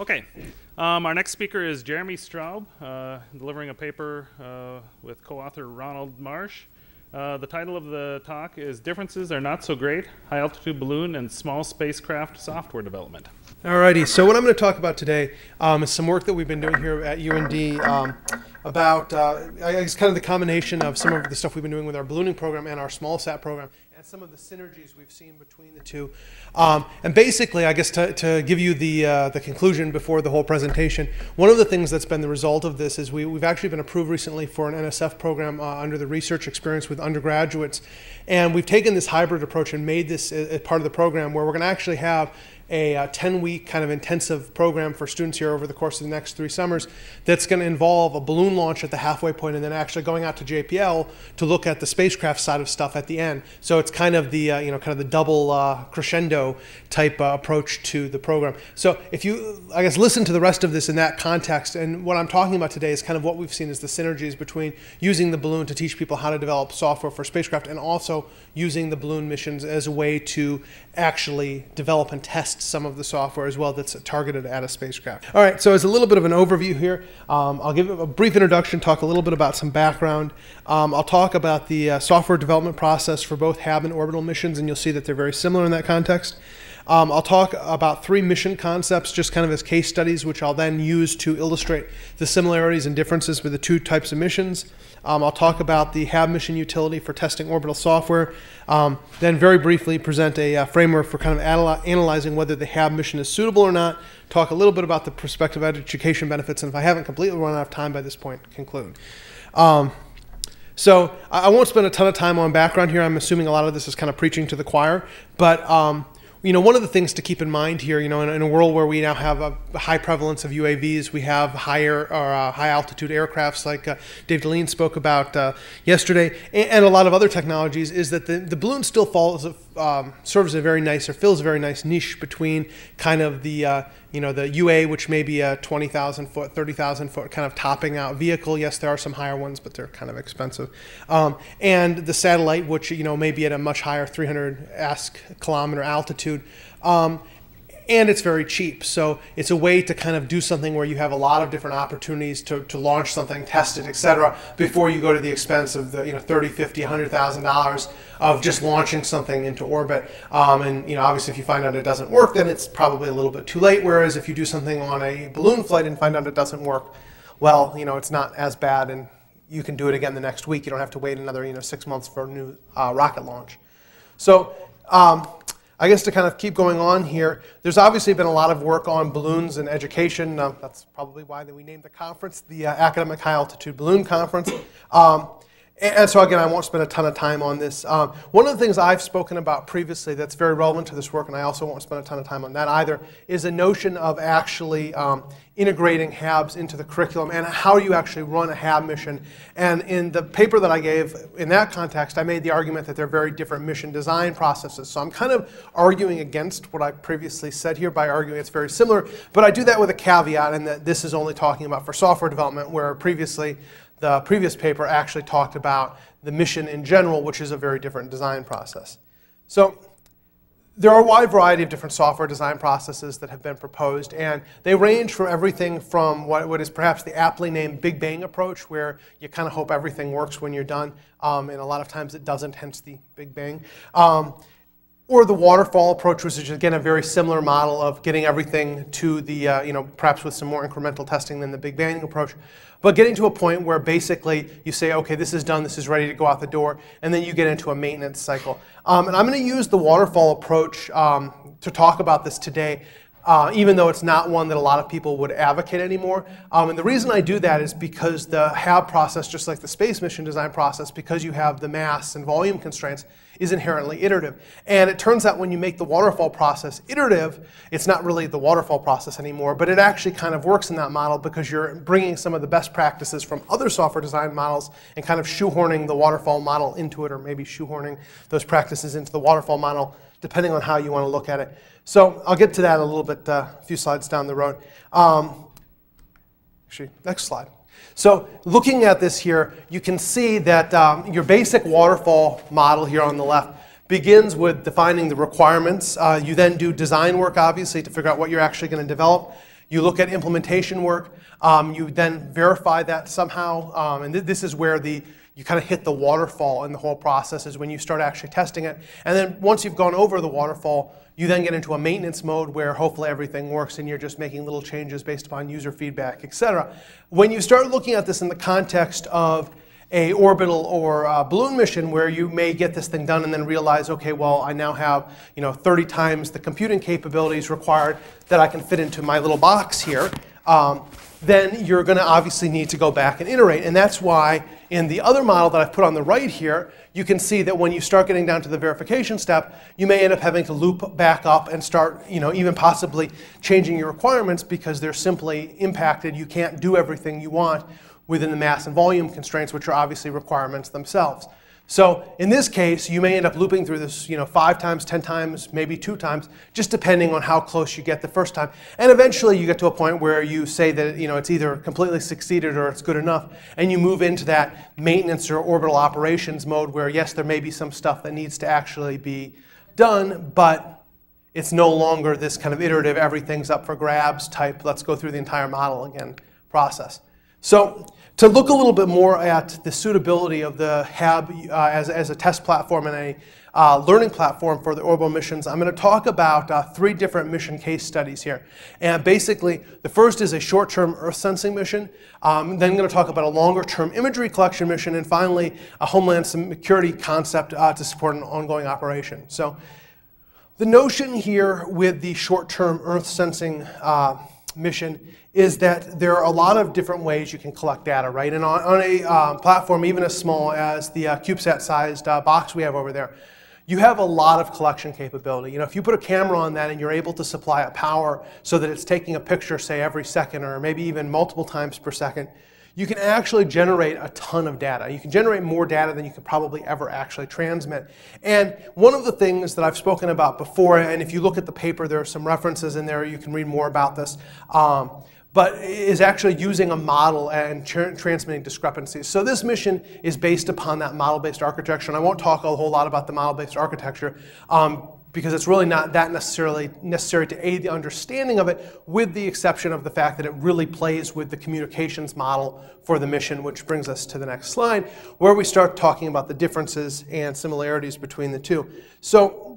Okay, um, our next speaker is Jeremy Straub, uh, delivering a paper uh, with co-author Ronald Marsh. Uh, the title of the talk is Differences Are Not So Great, High Altitude Balloon and Small Spacecraft Software Development. Alrighty, so what I'm going to talk about today um, is some work that we've been doing here at UND um, about, uh, kind of the combination of some of the stuff we've been doing with our ballooning program and our small sat program, and some of the synergies we've seen between the two. Um, and basically, I guess to, to give you the, uh, the conclusion before the whole presentation, one of the things that's been the result of this is we, we've actually been approved recently for an NSF program uh, under the research experience with undergraduates. And we've taken this hybrid approach and made this a, a part of the program where we're going to actually have a 10 week kind of intensive program for students here over the course of the next three summers that's going to involve a balloon launch at the halfway point and then actually going out to JPL to look at the spacecraft side of stuff at the end. So it's kind of the, uh, you know, kind of the double uh, crescendo type uh, approach to the program. So if you, I guess, listen to the rest of this in that context, and what I'm talking about today is kind of what we've seen is the synergies between using the balloon to teach people how to develop software for spacecraft and also using the balloon missions as a way to actually develop and test some of the software as well that's targeted at a spacecraft. All right, so as a little bit of an overview here, um, I'll give a brief introduction, talk a little bit about some background. Um, I'll talk about the uh, software development process for both HAB and orbital missions, and you'll see that they're very similar in that context. Um, I'll talk about three mission concepts, just kind of as case studies, which I'll then use to illustrate the similarities and differences with the two types of missions. Um, I'll talk about the HAB mission utility for testing orbital software. Um, then, very briefly, present a uh, framework for kind of analyzing whether the HAB mission is suitable or not. Talk a little bit about the prospective education benefits, and if I haven't completely run out of time by this point, conclude. Um, so I won't spend a ton of time on background here. I'm assuming a lot of this is kind of preaching to the choir, but um, you know, one of the things to keep in mind here, you know, in, in, a world where we now have a high prevalence of UAVs, we have higher or uh, high altitude aircrafts like uh, Dave Deline spoke about uh, yesterday, and, and, a lot of other technologies, is that the, the balloon still falls, um, serves a very nice or fills a very nice niche between kind of the uh, you know the UA, which may be a 20,000 foot, 30,000 foot kind of topping out vehicle. Yes, there are some higher ones, but they're kind of expensive. Um, and the satellite, which you know may be at a much higher 300 ask kilometer altitude. Um, and it's very cheap. So it's a way to kind of do something where you have a lot of different opportunities to, to launch something, test it, etc., before you go to the expense of the you know 30, 50, 100,000 dollars of just launching something into orbit. Um, and you know obviously if you find out it doesn't work, then it's probably a little bit too late. Whereas if you do something on a balloon flight and find out it doesn't work, well, you know it's not as bad, and you can do it again the next week. You don't have to wait another you know six months for a new uh, rocket launch. So um, I guess to kind of keep going on here, there's obviously been a lot of work on balloons and education. Uh, that's probably why we named the conference the uh, Academic High Altitude Balloon Conference. Um, and so again, I won't spend a ton of time on this. Um, one of the things I've spoken about previously that's very relevant to this work, and I also won't spend a ton of time on that either, is a notion of actually um, integrating HABs into the curriculum and how you actually run a HAB mission. And in the paper that I gave in that context, I made the argument that they're very different mission design processes. So I'm kind of arguing against what I previously said here by arguing it's very similar, but I do that with a caveat in that this is only talking about for software development, where previously the previous paper actually talked about the mission in general, which is a very different design process. So there are a wide variety of different software design processes that have been proposed, and they range from everything from what, what is perhaps the aptly named Big Bang approach, where you kind of hope everything works when you're done, um, and a lot of times it doesn't, hence the Big Bang. Um, or the waterfall approach, which is again a very similar model of getting everything to the, uh, you know, perhaps with some more incremental testing than the Big Bang approach. But getting to a point where basically you say, okay, this is done, this is ready to go out the door, and then you get into a maintenance cycle. Um, and I'm going to use the waterfall approach um, to talk about this today. Uh, even though it's not one that a lot of people would advocate anymore. Um, and the reason I do that is because the HAB process, just like the space mission design process, because you have the mass and volume constraints, is inherently iterative. And it turns out when you make the waterfall process iterative, it's not really the waterfall process anymore, but it actually kind of works in that model because you're bringing some of the best practices from other software design models and kind of shoehorning the waterfall model into it, or maybe shoehorning those practices into the waterfall model, depending on how you want to look at it. So I'll get to that a little bit, uh, a few slides down the road. Um, actually, next slide. So looking at this here, you can see that um, your basic waterfall model here on the left begins with defining the requirements. Uh, you then do design work, obviously, to figure out what you're actually going to develop. You look at implementation work. Um, you then verify that somehow, um, and th- this is where the you kind of hit the waterfall in the whole process is when you start actually testing it. And then once you've gone over the waterfall, you then get into a maintenance mode where hopefully everything works and you're just making little changes based upon user feedback, et cetera. When you start looking at this in the context of a orbital or a balloon mission where you may get this thing done and then realize, okay, well, I now have you know 30 times the computing capabilities required that I can fit into my little box here. Um, then you're going to obviously need to go back and iterate. And that's why in the other model that I've put on the right here, you can see that when you start getting down to the verification step, you may end up having to loop back up and start, you know, even possibly changing your requirements because they're simply impacted. You can't do everything you want within the mass and volume constraints, which are obviously requirements themselves. So in this case, you may end up looping through this, you know, five times, ten times, maybe two times, just depending on how close you get the first time. And eventually, you get to a point where you say that you know it's either completely succeeded or it's good enough, and you move into that maintenance or orbital operations mode, where yes, there may be some stuff that needs to actually be done, but it's no longer this kind of iterative, everything's up for grabs type. Let's go through the entire model again process. So to look a little bit more at the suitability of the HAB uh, as, as a test platform and a uh, learning platform for the orbital missions, I'm going to talk about uh, three different mission case studies here. And basically, the first is a short-term Earth sensing mission. Um, then I'm going to talk about a longer-term imagery collection mission, and finally, a homeland security concept uh, to support an ongoing operation. So, the notion here with the short-term Earth sensing uh, mission is that there are a lot of different ways you can collect data, right? And on, on a um, platform even as small as the uh, CubeSat-sized uh, box we have over there, you have a lot of collection capability. You know, if you put a camera on that and you're able to supply it power so that it's taking a picture, say, every second or maybe even multiple times per second, you can actually generate a ton of data. You can generate more data than you could probably ever actually transmit. And one of the things that I've spoken about before, and if you look at the paper, there are some references in there, you can read more about this. Um, but is actually using a model and tra transmitting discrepancies. So this mission is based upon that model-based architecture, and I won't talk a whole lot about the model-based architecture um, because it's really not that necessarily necessary to aid the understanding of it, with the exception of the fact that it really plays with the communications model for the mission, which brings us to the next slide, where we start talking about the differences and similarities between the two. So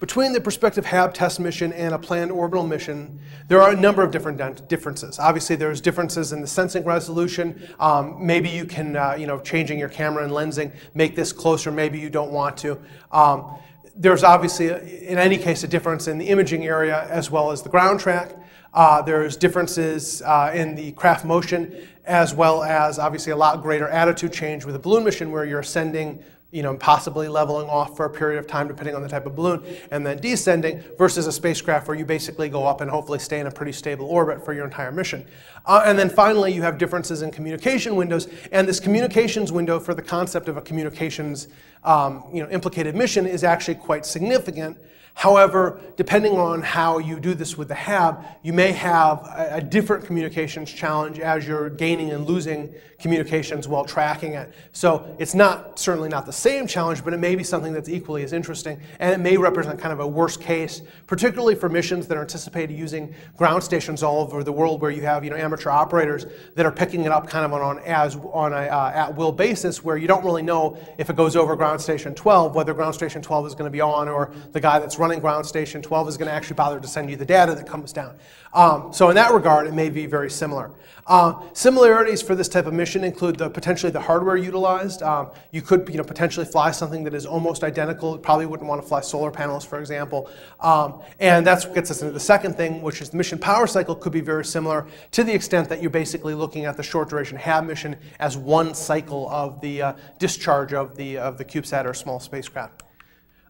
between the prospective HAB test mission and a planned orbital mission, there are a number of different differences. Obviously, there's differences in the sensing resolution. Um, maybe you can, uh, you know, changing your camera and lensing, make this closer. Maybe you don't want to. Um, there's obviously, in any case, a difference in the imaging area as well as the ground track. Uh, there's differences uh, in the craft motion as well as obviously a lot greater attitude change with a balloon mission where you're ascending you know, possibly leveling off for a period of time depending on the type of balloon, and then descending versus a spacecraft where you basically go up and hopefully stay in a pretty stable orbit for your entire mission. Uh, and then finally, you have differences in communication windows, and this communications window for the concept of a communications um, you know, implicated mission is actually quite significant However, depending on how you do this with the HAB, you may have a, a, different communications challenge as you're gaining and losing communications while tracking it. So it's not certainly not the same challenge, but it may be something that's equally as interesting, and it may represent kind of a worst case, particularly for missions that are anticipated using ground stations all over the world, where you have you know amateur operators that are picking it up kind of on, on as on a uh, at will basis, where you don't really know if it goes over ground station 12 whether ground station 12 is going to be on or the guy that's running ground station 12 is going to actually bother to send you the data that comes down. Um, so in that regard, it may be very similar. Uh, similarities for this type of mission include the, potentially the hardware utilized. Um, you could you know, potentially fly something that is almost identical. You probably wouldn't want to fly solar panels, for example. Um, and that gets us into the second thing, which is the mission power cycle could be very similar to the extent that you're basically looking at the short duration HAB mission as one cycle of the uh, discharge of the, of the CubeSat or small spacecraft.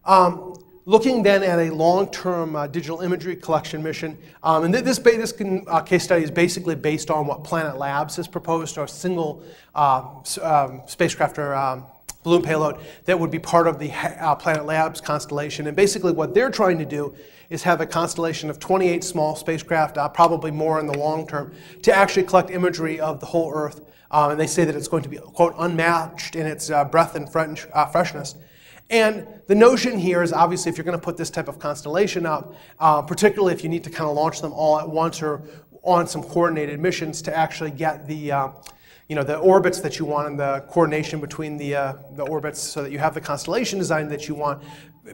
Um, looking then at a long-term uh, digital imagery collection mission, um, and this, this can, uh, case study is basically based on what Planet Labs has proposed, or a single uh, um, spacecraft or um, balloon payload that would be part of the uh, Planet Labs constellation. And basically what they're trying to do is have a constellation of 28 small spacecraft, uh, probably more in the long term, to actually collect imagery of the whole Earth. Um, and they say that it's going to be, quote, unmatched in its uh, breadth and freshness. And the notion here is obviously if you're going to put this type of constellation up, uh, particularly if you need to kind of launch them all at once or on some coordinated missions to actually get the, uh, you know, the orbits that you want and the coordination between the, uh, the orbits so that you have the constellation design that you want.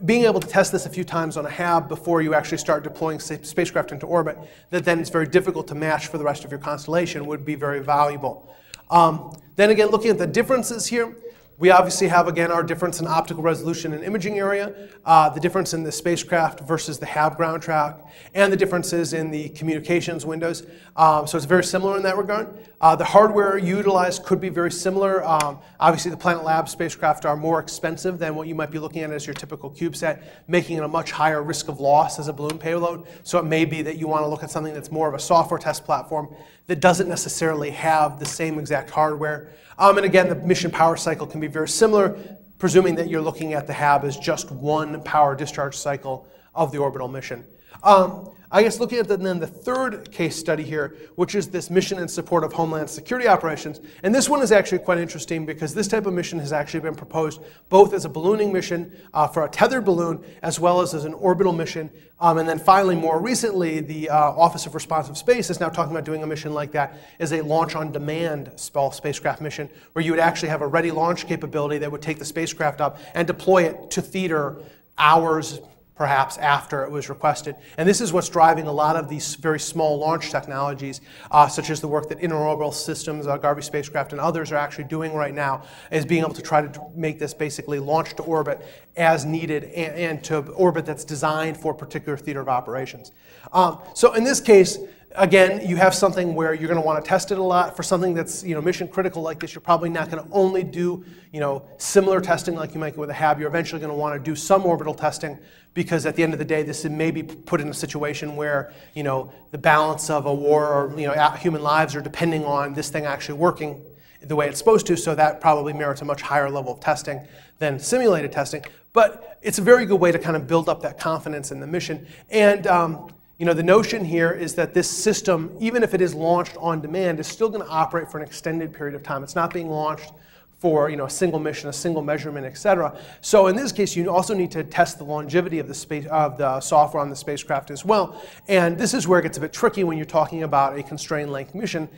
Being able to test this a few times on a HAB before you actually start deploying spacecraft into orbit, that then it's very difficult to match for the rest of your constellation would be very valuable. Um, then again, looking at the differences here, we obviously have, again, our difference in optical resolution and imaging area, uh, the difference in the spacecraft versus the HAB ground track, and the differences in the communications windows. Um, so it's very similar in that regard. Uh, the hardware utilized could be very similar. Um, obviously, the Planet Lab spacecraft are more expensive than what you might be looking at as your typical CubeSat, making it a much higher risk of loss as a balloon payload. So it may be that you want to look at something that's more of a software test platform that doesn't necessarily have the same exact hardware. Um, and again, the mission power cycle can be very similar, presuming that you're looking at the HAB as just one power discharge cycle of the orbital mission. Um, I guess looking at the, then the third case study here, which is this mission in support of Homeland Security operations. And this one is actually quite interesting because this type of mission has actually been proposed both as a ballooning mission uh, for a tethered balloon as well as as an orbital mission. Um, and then finally, more recently, the uh, Office of Responsive Space is now talking about doing a mission like that as a launch on demand spacecraft mission where you would actually have a ready launch capability that would take the spacecraft up and deploy it to theater hours, perhaps after it was requested. And this is what's driving a lot of these very small launch technologies, uh, such as the work that Interorbital Systems, uh, Garvey spacecraft, and others are actually doing right now, is being able to try to make this basically launch to orbit as needed and, and to orbit that's designed for particular theater of operations. Um, so in this case, again, you have something where you're going to want to test it a lot. For something that's you know mission critical like this, you're probably not going to only do you know similar testing like you might with a HAB. You're eventually going to want to do some orbital testing because at the end of the day, this may be put in a situation where you know the balance of a war or you know human lives are depending on this thing actually working the way it's supposed to. So that probably merits a much higher level of testing than simulated testing. But it's a very good way to kind of build up that confidence in the mission and. Um, you know, the notion here is that this system, even if it is launched on demand, is still going to operate for an extended period of time. It's not being launched for you know, a single mission, a single measurement, et cetera. So in this case, you also need to test the longevity of the, space, of the software on the spacecraft as well. And this is where it gets a bit tricky when you're talking about a constrained length mission.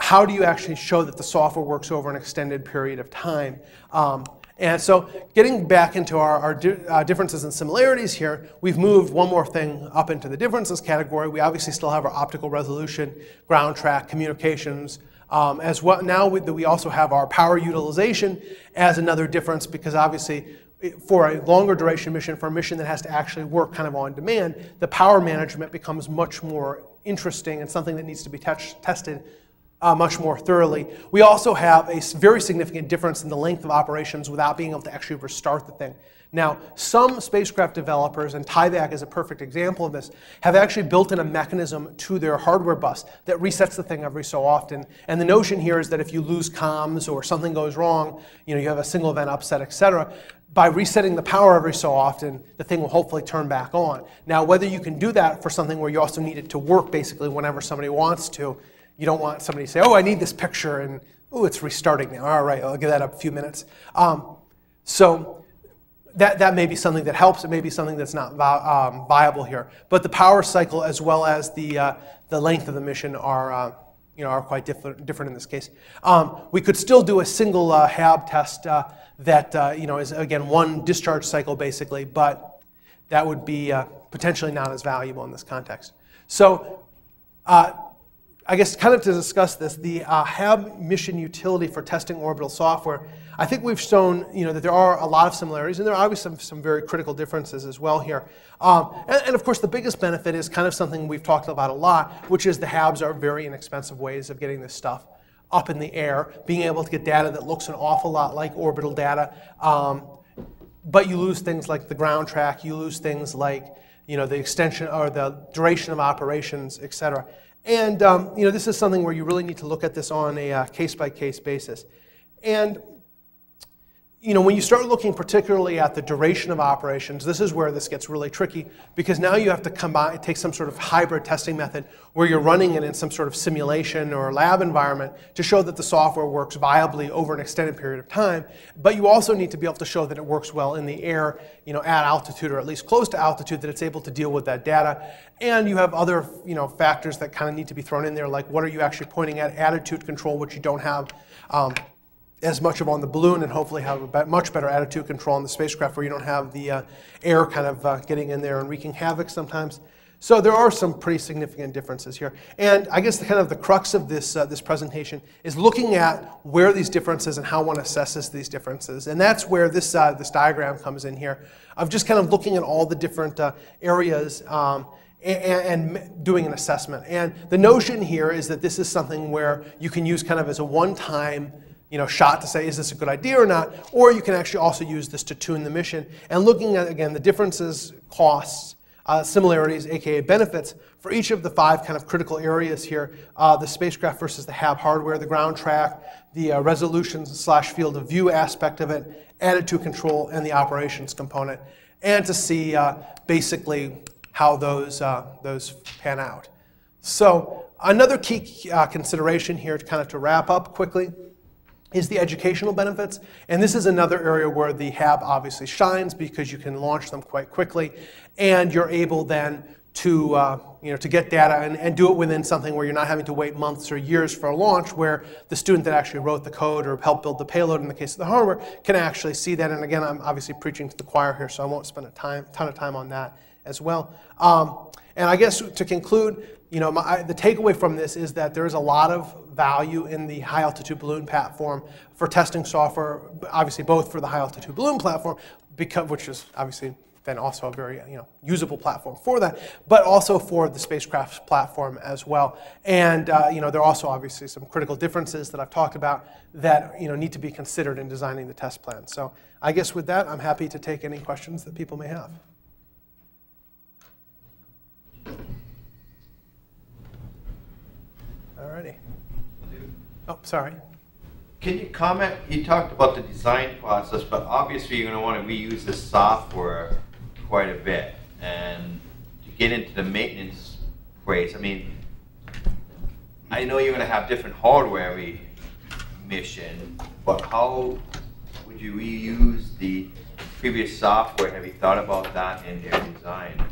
How do you actually show that the software works over an extended period of time? Um, and so getting back into our, our di uh, differences and similarities here, we've moved one more thing up into the differences category. We obviously still have our optical resolution, ground track, communications, um, as well. Now we, we also have our power utilization as another difference because obviously for a longer duration mission, for a mission that has to actually work kind of on demand, the power management becomes much more interesting and something that needs to be touched, tested uh, much more thoroughly. We also have a very significant difference in the length of operations without being able to actually restart the thing. Now, some spacecraft developers, and Tyvak is a perfect example of this, have actually built in a mechanism to their hardware bus that resets the thing every so often. And the notion here is that if you lose comms or something goes wrong, you know, you have a single event upset, et cetera, by resetting the power every so often, the thing will hopefully turn back on. Now, whether you can do that for something where you also need it to work basically whenever somebody wants to you don't want somebody to say, oh, I need this picture, and oh, it's restarting now. All right, I'll give that up a few minutes. Um, so that, that may be something that helps. It may be something that's not um, viable here. But the power cycle as well as the, uh, the length of the mission are, uh, you know, are quite different, different in this case. Um, we could still do a single uh, HAB test uh, that uh, you know, is, again, one discharge cycle basically, but that would be uh, potentially not as valuable in this context. So I guess kind of to discuss this, the uh, HAB mission utility for testing orbital software, I think we've shown you know, that there are a lot of similarities, and there are obviously some, some very critical differences as well here. Um, and, and, of course, the biggest benefit is kind of something we've talked about a lot, which is the HABs are very inexpensive ways of getting this stuff up in the air, being able to get data that looks an awful lot like orbital data. Um, but you lose things like the ground track, you lose things like you know, the extension or the duration of operations, et cetera. And um, you know, this is something where you really need to look at this on a case by case basis. And you know, when you start looking particularly at the duration of operations, this is where this gets really tricky because now you have to combine, take some sort of hybrid testing method where you're running it in some sort of simulation or lab environment to show that the software works viably over an extended period of time. But you also need to be able to show that it works well in the air, you know, at altitude or at least close to altitude, that it's able to deal with that data. And you have other, you know, factors that kind of need to be thrown in there, like what are you actually pointing at, attitude control, which you don't have. Um, as much of on the balloon and hopefully have a much better attitude control on the spacecraft where you don't have the uh, air kind of uh, getting in there and wreaking havoc sometimes. So there are some pretty significant differences here. And I guess the kind of the crux of this, uh, this presentation is looking at where these differences and how one assesses these differences. And that's where this, uh, this diagram comes in here of just kind of looking at all the different uh, areas um, and, and, doing an assessment. And the notion here is that this is something where you can use kind of as a one-time you know, shot to say, is this a good idea or not? Or you can actually also use this to tune the mission. And looking at, again, the differences, costs, uh, similarities, aka benefits, for each of the five kind of critical areas here uh, the spacecraft versus the HAB hardware, the ground track, the uh, resolution slash field of view aspect of it, attitude control, and the operations component, and to see uh, basically how those, uh, those pan out. So, another key uh, consideration here, to kind of to wrap up quickly is the educational benefits. And this is another area where the HAB obviously shines because you can launch them quite quickly and you're able then to, uh, you know, to get data and, and do it within something where you're not having to wait months or years for a launch where the student that actually wrote the code or helped build the payload in the case of the hardware can actually see that. And again, I'm obviously preaching to the choir here, so I won't spend a time, ton of time on that as well. Um, and I guess to conclude, you know, my, the takeaway from this is that there is a lot of value in the high altitude balloon platform for testing software, obviously both for the high altitude balloon platform, because, which is obviously then also a very you know, usable platform for that, but also for the spacecraft platform as well. And uh, you know, there are also obviously some critical differences that I've talked about that you know, need to be considered in designing the test plan. So I guess with that, I'm happy to take any questions that people may have. Alrighty. Oh, sorry. Can you comment? You talked about the design process, but obviously you're going to want to reuse the software quite a bit. And to get into the maintenance phase, I mean, I know you're going to have different hardware every mission, but how would you reuse the previous software? Have you thought about that in your design?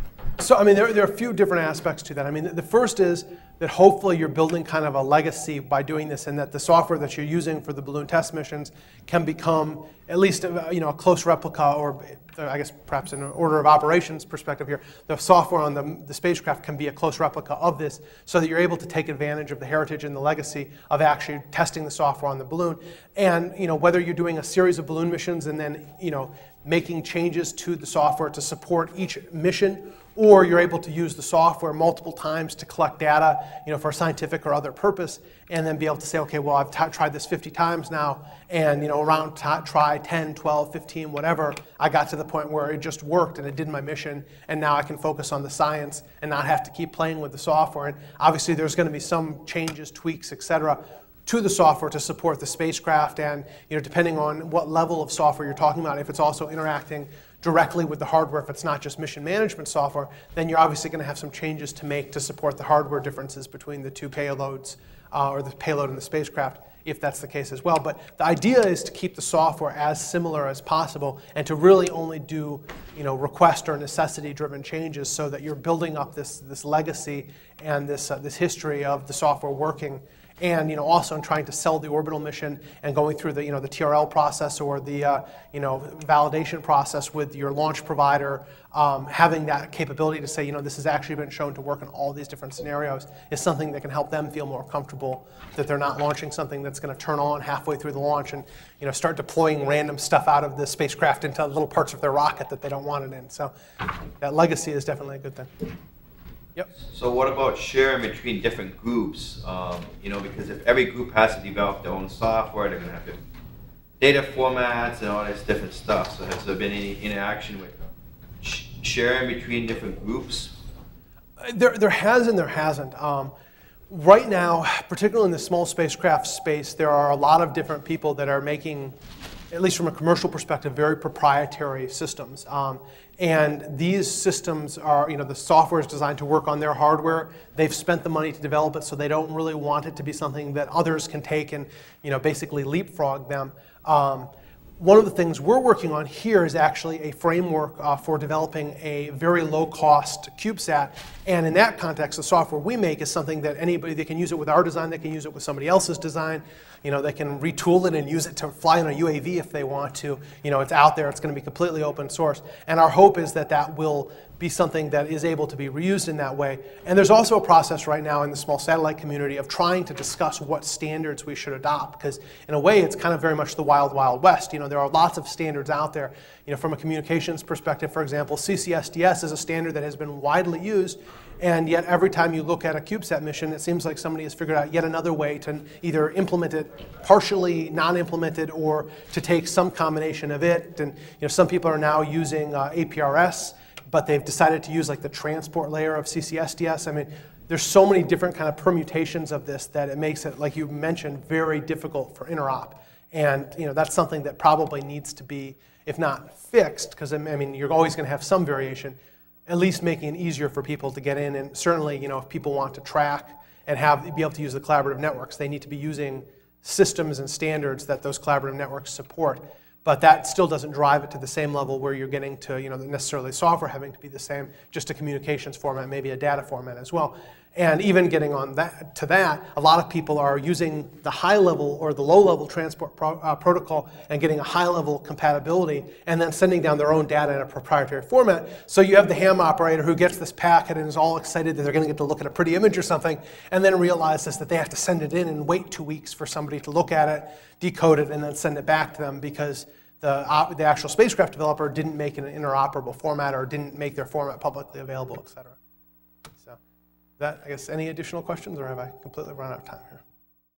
So, I mean, there, there are a few different aspects to that. I mean, the first is that hopefully you're building kind of a legacy by doing this and that the software that you're using for the balloon test missions can become at least a, you know, a close replica or uh, I guess perhaps in an order of operations perspective here, the software on the, the spacecraft can be a close replica of this so that you're able to take advantage of the heritage and the legacy of actually testing the software on the balloon. And you know, whether you're doing a series of balloon missions and then you know, making changes to the software to support each mission or you're able to use the software multiple times to collect data you know, for a scientific or other purpose, and then be able to say, okay, well, I've tried this 50 times now, and you know, around try 10, 12, 15, whatever, I got to the point where it just worked and it did my mission, and now I can focus on the science and not have to keep playing with the software. And obviously, there's going to be some changes, tweaks, et cetera, to the software to support the spacecraft, and you know, depending on what level of software you're talking about, if it's also interacting directly with the hardware, if it's not just mission management software, then you're obviously going to have some changes to make to support the hardware differences between the two payloads uh, or the payload and the spacecraft, if that's the case as well. But the idea is to keep the software as similar as possible and to really only do you know, request or necessity driven changes so that you're building up this, this legacy and this, uh, this history of the software working and you know, also in trying to sell the orbital mission and going through the, you know, the TRL process or the uh, you know, validation process with your launch provider, um, having that capability to say, you know, this has actually been shown to work in all these different scenarios is something that can help them feel more comfortable that they're not launching something that's going to turn on halfway through the launch and you know, start deploying random stuff out of the spacecraft into little parts of their rocket that they don't want it in. So that legacy is definitely a good thing. Yep. So what about sharing between different groups? Um, you know, because if every group has to develop their own software, they're going to have different data formats and all this different stuff. So has there been any interaction with sh sharing between different groups? There, there has and there hasn't. Um, right now, particularly in the small spacecraft space, there are a lot of different people that are making at least from a commercial perspective, very proprietary systems. Um, and these systems are, you know, the software is designed to work on their hardware. They've spent the money to develop it, so they don't really want it to be something that others can take and, you know, basically leapfrog them. Um, one of the things we're working on here is actually a framework uh, for developing a very low cost CubeSat. And in that context, the software we make is something that anybody, they can use it with our design, they can use it with somebody else's design. You know, they can retool it and use it to fly on a UAV if they want to. You know, it's out there, it's going to be completely open source. And our hope is that that will be something that is able to be reused in that way. And there's also a process right now in the small satellite community of trying to discuss what standards we should adopt, because in a way it's kind of very much the wild, wild west. You know, there are lots of standards out there. You know, from a communications perspective, for example, CCSDS is a standard that has been widely used, and yet every time you look at a CubeSat mission, it seems like somebody has figured out yet another way to either implement it partially non-implemented or to take some combination of it. And you know, some people are now using uh, APRS but they've decided to use like the transport layer of CCSDS. I mean, there's so many different kind of permutations of this that it makes it, like you mentioned, very difficult for interop. And you know, that's something that probably needs to be, if not fixed, because I mean, you're always going to have some variation, at least making it easier for people to get in. And certainly, you know, if people want to track and have be able to use the collaborative networks, they need to be using systems and standards that those collaborative networks support but that still doesn't drive it to the same level where you're getting to you know necessarily software having to be the same just a communications format maybe a data format as well and even getting on that to that a lot of people are using the high level or the low level transport pro, uh, protocol and getting a high level compatibility and then sending down their own data in a proprietary format so you have the ham operator who gets this packet and is all excited that they're going to get to look at a pretty image or something and then realizes that they have to send it in and wait two weeks for somebody to look at it decode it, and then send it back to them because the, the actual spacecraft developer didn't make an interoperable format or didn't make their format publicly available, et cetera. That, I guess, any additional questions, or have I completely run out of time here?